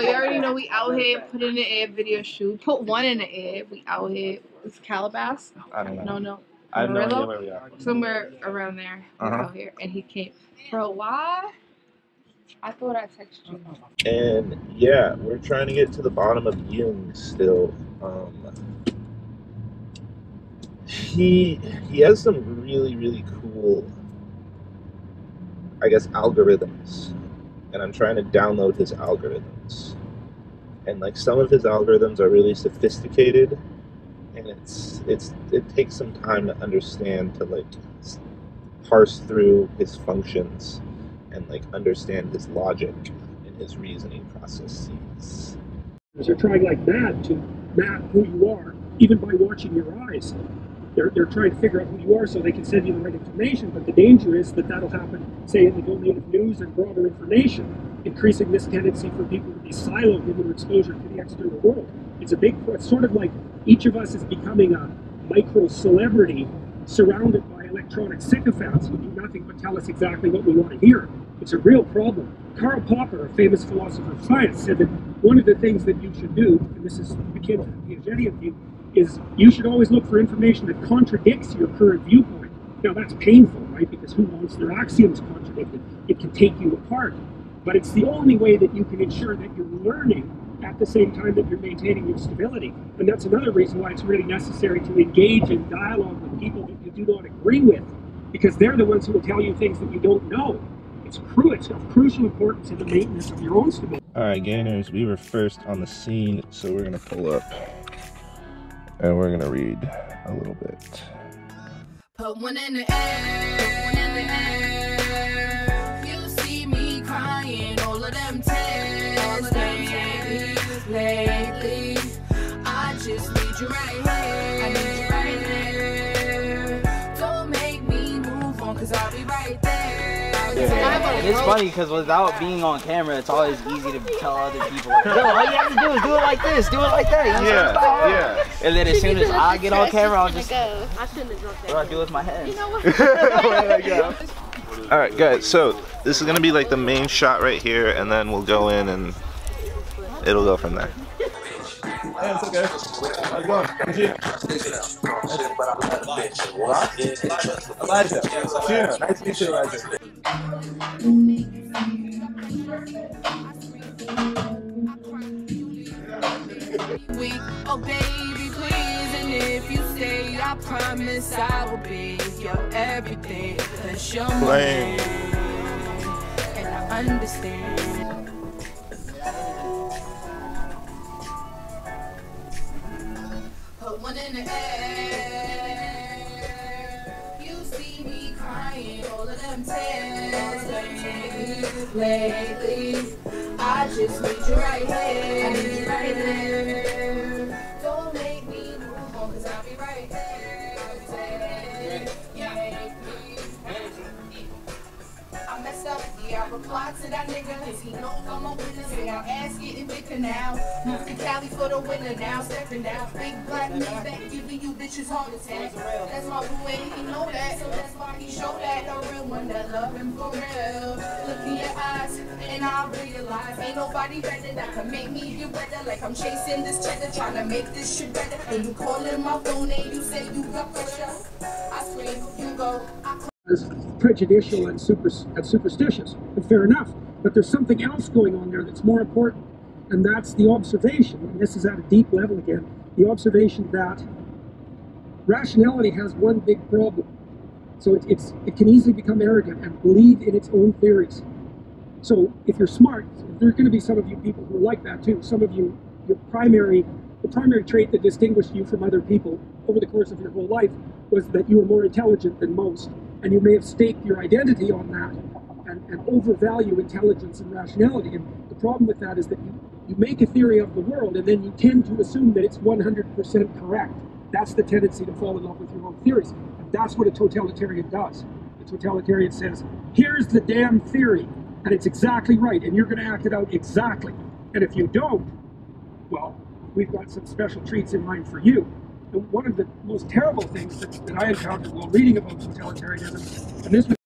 Yo, you already know we out here putting the air video shoot. Put one in the air. We out here. It's Calabas. I don't know. No, no. I have no idea where we are. Somewhere around there. Uh-huh. out here. And he came. Bro, why? I thought I texted you. And yeah, we're trying to get to the bottom of Jung still. Um, he he has some really really cool, I guess, algorithms, and I'm trying to download his algorithms. And like some of his algorithms are really sophisticated, and it's it's it takes some time to understand to like parse through his functions and like understand his logic and his reasoning processes. They're trying like that to map who you are, even by watching your eyes. They're, they're trying to figure out who you are so they can send you the right information, but the danger is that that'll happen, say, in the domain of news and broader information, increasing this tendency for people to be siloed in their exposure to the external world. It's a big, it's sort of like each of us is becoming a micro celebrity surrounded by electronic sycophants who do nothing but tell us exactly what we want to hear. It's a real problem. Karl Popper, a famous philosopher of science, said that one of the things that you should do, and this is akin to the Piagetian view, is you should always look for information that contradicts your current viewpoint. Now that's painful, right? Because who wants their axioms contradicted? It can take you apart. But it's the only way that you can ensure that you're learning at the same time that you're maintaining your stability. And that's another reason why it's really necessary to engage in dialogue with people that you do not agree with, because they're the ones who will tell you things that you don't know. It's, cru- it's of crucial importance in the maintenance of your own stability. All right, gainers, we were first on the scene, so we're gonna pull up and we're gonna read a little bit. Put one in the air, one in the air. You see me crying, all of them tears lately, lately. I just need you right here. I need you right here. Don't make me move on, cause I'll be right there. And it's funny because without being on camera, it's always easy to tell other people, like, Yo, all you have to do is do it like this, do it like that. You know what yeah. And then as soon as I get on camera, I'll just, go. I shouldn't have drunk what do I do with my hands? All right, guys. So this is gonna be like the main shot right here, and then we'll go in and it'll go from there. Hey, it's okay. How's it going? Elijah. Gina. Nice to meet you, Elijah. We, oh baby, please, and if you stay, I promise I will be your everything. Cause you're my man, and I understand. Put one in the air. You see me crying, all of them tears lately, lately. I just need you right here. Replied to that nigga. Cause he knows I'm a winner, say our ass getting bigger now. Moved to Cali for the winter, now stepping down. Big black man back, giving you bitches heart attack That's my boo and he know that, so that's why he show that. A real one that love him for real. Look in your eyes, and I realize Ain't nobody better that can make me feel better. Like I'm chasing this cheddar, trying to make this shit better. And you calling my phone and you say you got pressure. I scream, you go, I as prejudicial and, super, and superstitious, and fair enough. But there's something else going on there that's more important, and that's the observation. And this is at a deep level again the observation that rationality has one big problem. So it, it's, it can easily become arrogant and believe in its own theories. So if you're smart, there are going to be some of you people who are like that too. Some of you, your primary, the primary trait that distinguished you from other people over the course of your whole life was that you were more intelligent than most, and you may have staked your identity on that and, and overvalue intelligence and rationality. And the problem with that is that you, you make a theory of the world and then you tend to assume that it's 100% correct. That's the tendency to fall in love with your own theories. And that's what a totalitarian does. A totalitarian says, here's the damn theory, and it's exactly right, and you're going to act it out exactly. And if you don't, well, we've got some special treats in mind for you. One of the most terrible things that, that I encountered while reading about totalitarianism, and this was